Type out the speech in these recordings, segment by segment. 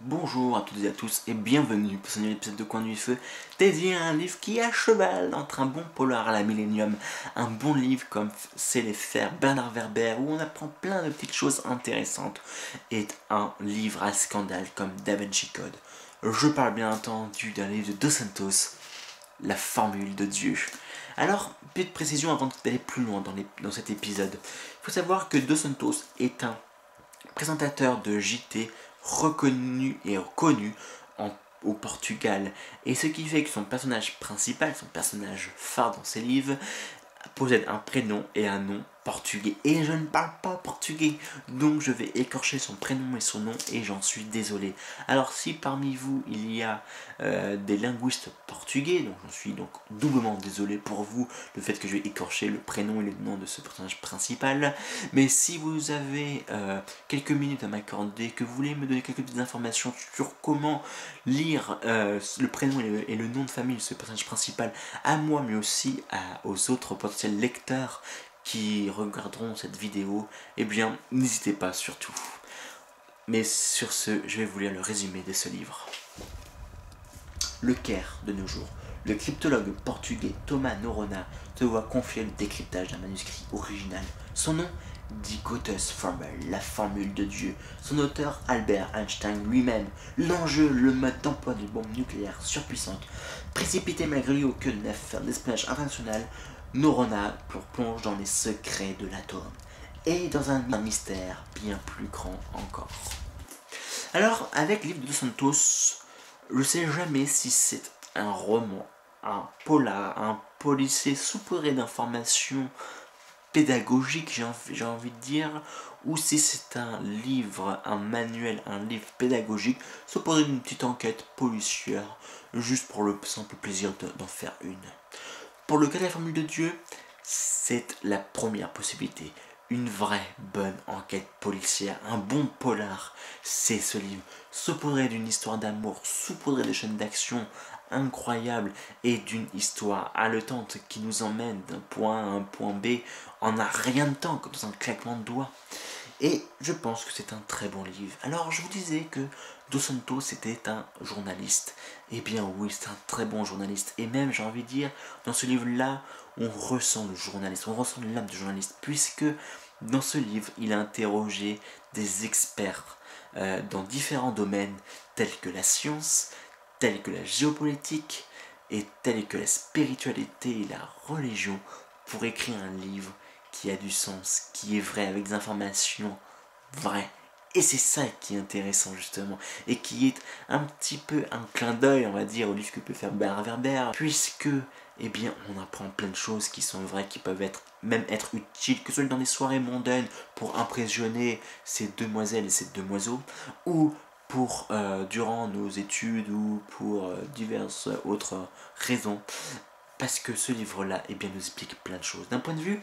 Bonjour à toutes et à tous et bienvenue pour ce nouvel épisode de Coin du Feu dédié à un livre qui est à cheval entre un bon polar à la Millennium, un bon livre comme c'est les faire Bernard Werber où on apprend plein de petites choses intéressantes et un livre à scandale comme Da Vinci Code. Je parle bien entendu d'un livre de Dos Santos, La Formule de Dieu. Alors, petite précision avant d'aller plus loin dans, dans cet épisode. Il faut savoir que Dos Santos est un présentateur de JT reconnu et connu au Portugal. Et ce qui fait que son personnage principal, son personnage phare dans ses livres, possède un prénom et un nom portugais. Et je ne parle pas portugais, donc je vais écorcher son prénom et son nom et j'en suis désolé. Alors si parmi vous il y a euh, des linguistes portugais, donc j'en suis donc doublement désolé pour vous le fait que je vais écorcher le prénom et le nom de ce personnage principal. Mais si vous avez euh, quelques minutes à m'accorder, que vous voulez me donner quelques petites informations sur comment lire euh, le prénom et le, nom de famille de ce personnage principal à moi mais aussi aux autres potentiels lecteurs qui regarderont cette vidéo, eh bien, n'hésitez pas surtout. Mais sur ce, je vais vous lire le résumé de ce livre. Le Caire de nos jours. Le cryptologue portugais Thomas Norona te voit confier le décryptage d'un manuscrit original. Son nom? Dicotus Formel, la formule de Dieu. Son auteur Albert Einstein lui-même. L'enjeu, le mode d'emploi d'une bombe nucléaire surpuissante. Précipité malgré lui au cœur d'une affaire d'espionnage international, Norona plonge dans les secrets de l'atome et dans un, mystère bien plus grand encore. Alors, avec livre de Santos, je ne sais jamais si c'est un roman, un polar, un policier saupoudré d'informations pédagogiques, j'ai envie, envie, de dire, ou si c'est un livre, un manuel, un livre pédagogique, saupoudré d'une petite enquête policière, juste pour le simple plaisir d'en faire une. Pour le cas de la formule de Dieu, c'est la première possibilité. Une vraie bonne enquête policière, un bon polar, c'est ce livre. Saupoudré d'une histoire d'amour, saupoudré de chaînes d'action incroyables et d'une histoire haletante qui nous emmène d'un point A à un point B en un rien de temps, comme dans un claquement de doigts. Et je pense que c'est un très bon livre. Alors je vous disais que Dos Santos était un journaliste. Eh bien oui, c'est un très bon journaliste. Et même, j'ai envie de dire, dans ce livre-là, on ressent le journaliste, on ressent l'âme du journaliste, puisque dans ce livre, il a interrogé des experts euh, dans différents domaines tels que la science, tels que la géopolitique et tels que la spiritualité et la religion pour écrire un livre qui a du sens, qui est vrai, avec des informations vraies. Et c'est ça qui est intéressant justement, et qui est un petit peu un clin d'œil, on va dire, au livre que peut faire Bernard Werber, puisque, eh bien, on apprend plein de choses qui sont vraies, qui peuvent être même être utiles, que ce soit dans des soirées mondaines pour impressionner ces demoiselles et ces demoiselles, ou pour euh, durant nos études ou pour euh, diverses autres raisons parce que ce livre là eh bien, nous explique plein de choses d'un point de vue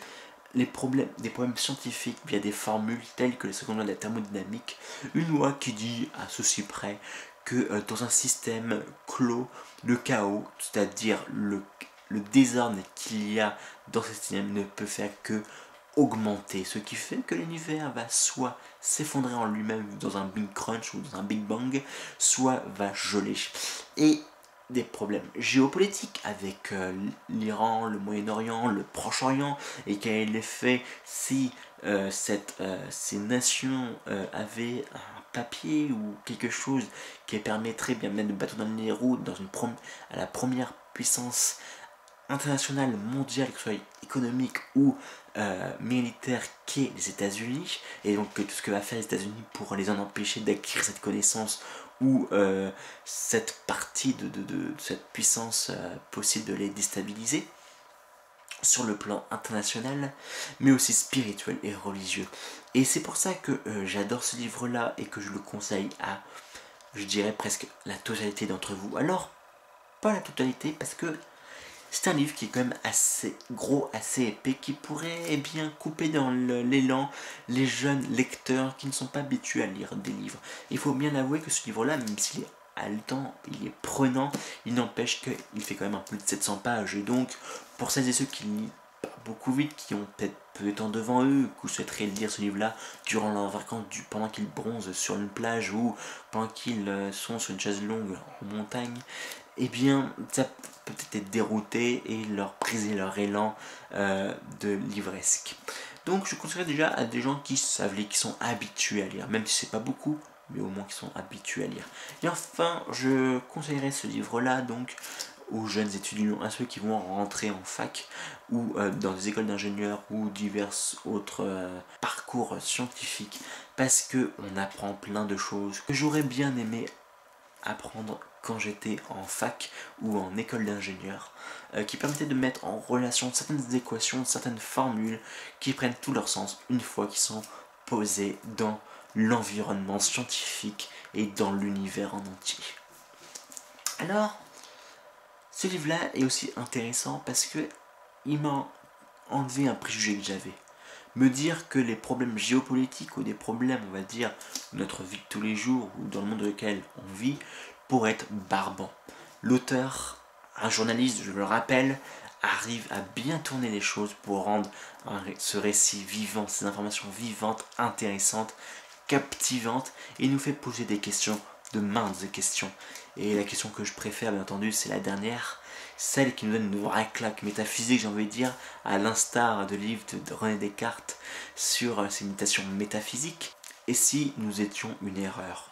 les problèmes, des problèmes scientifiques via des formules telles que les secondes lois de la thermodynamique, une loi qui dit à ceci près que euh, dans un système clos, le chaos, c'est-à-dire le, désordre qu'il y a dans ce système ne peut faire que augmenter, ce qui fait que l'univers va soit s'effondrer en lui-même dans un Big Crunch ou dans un Big Bang, soit va geler. Et des problèmes géopolitiques avec euh, l'Iran, le Moyen-Orient, le Proche-Orient, et quel est l'effet si euh, cette, euh, ces nations avaient un papier ou quelque chose qui permettrait bien mettre de bateau dans les roues dans une à la première puissance internationale, mondiale, que ce soit économique ou militaire qu'est les États-Unis, et donc tout ce que va faire les États-Unis pour les en empêcher d'acquérir cette connaissance ou euh, cette partie de, cette puissance euh, possible de les déstabiliser sur le plan international, mais aussi spirituel et religieux. Et c'est pour ça que euh, j'adore ce livre-là et que je le conseille à, je dirais presque la totalité d'entre vous. Alors, pas la totalité, parce que c'est un livre qui est quand même assez gros, assez épais, qui pourrait eh bien couper dans l'élan les jeunes lecteurs qui ne sont pas habitués à lire des livres. Il faut bien avouer que ce livre-là, même s'il est haletant, il est prenant, il n'empêche qu'il fait quand même un peu de 700 pages. Et donc, pour celles et ceux qui lisent pas beaucoup vite, qui ont peut-être peu de temps devant eux, qui souhaiteraient lire ce livre-là durant leurs vacances, pendant qu'ils bronzent sur une plage ou pendant qu'ils euh, sont sur une chaise longue en montagne, eh bien, ça peut être dérouté et leur briser leur élan euh, de livresque. Donc, je conseillerais déjà à des gens qui savent lire, qui sont habitués à lire, même si c'est pas beaucoup, mais au moins qui sont habitués à lire. Et enfin, je conseillerais ce livre-là, donc, aux jeunes étudiants, à ceux qui vont rentrer en fac ou euh, dans des écoles d'ingénieurs ou divers autres euh, parcours scientifiques parce que on apprend plein de choses que j'aurais bien aimé apprendre quand j'étais en fac ou en école d'ingénieur euh, qui permettaient de mettre en relation certaines équations, certaines formules qui prennent tout leur sens une fois qu'ils sont posés dans l'environnement scientifique et dans l'univers en entier. Alors, ce livre-là est aussi intéressant parce que il m'a enlevé un préjugé que j'avais. Me dire que les problèmes géopolitiques ou des problèmes, on va dire, de notre vie de tous les jours ou dans le monde dans lequel on vit, pourraient être barbants. L'auteur, un journaliste, je le rappelle, arrive à bien tourner les choses pour rendre ce récit vivant, ces informations vivantes, intéressantes, captivantes, et nous fait poser des questions, de maintes questions. Et la question que je préfère, bien entendu, c'est la dernière, celle qui nous donne une vraie claque métaphysique, j'ai envie de dire, à l'instar de livre de René Descartes sur euh, ces méditations métaphysiques. Et si nous étions une erreur?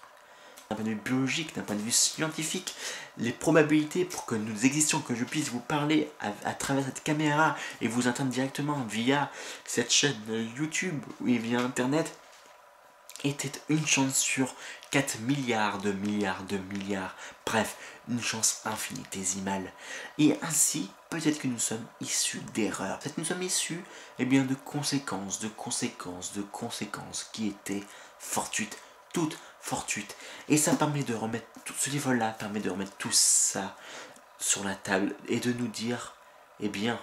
D'un point de vue biologique, d'un point de vue scientifique, les probabilités pour que nous existions, que je puisse vous parler à, travers cette caméra et vous entendre directement via cette chaîne YouTube ou via Internet, était une chance sur 4 milliards de milliards de milliards. Bref, une chance infinitésimale. Et ainsi, peut-être que nous sommes issus d'erreurs. Peut-être que nous sommes issus eh bien, de conséquences, de conséquences, de conséquences qui étaient fortuites, toutes fortuites. Et ça permet de remettre, tout ce livre-là permet de remettre tout ça sur la table et de nous dire, eh bien,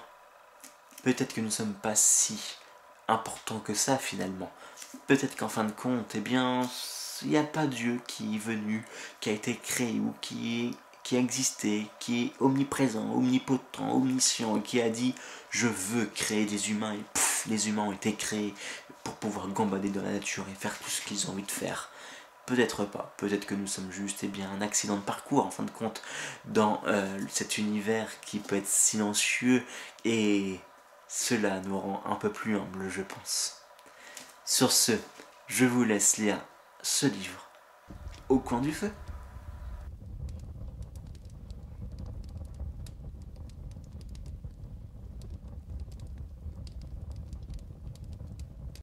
peut-être que nous ne sommes pas si importants que ça finalement peut-être qu'en fin de compte, eh bien, il n'y a pas Dieu qui est venu, qui a été créé ou qui, qui a existé, qui est omniprésent, omnipotent, omniscient, qui a dit je veux créer des humains et pouf, les humains ont été créés pour pouvoir gambader dans la nature et faire tout ce qu'ils ont envie de faire. Peut-être pas, peut-être que nous sommes juste eh bien, un accident de parcours en fin de compte dans euh, cet univers qui peut être silencieux et cela nous rend un peu plus humbles je pense. Sur ce, je vous laisse lire ce livre au coin du feu.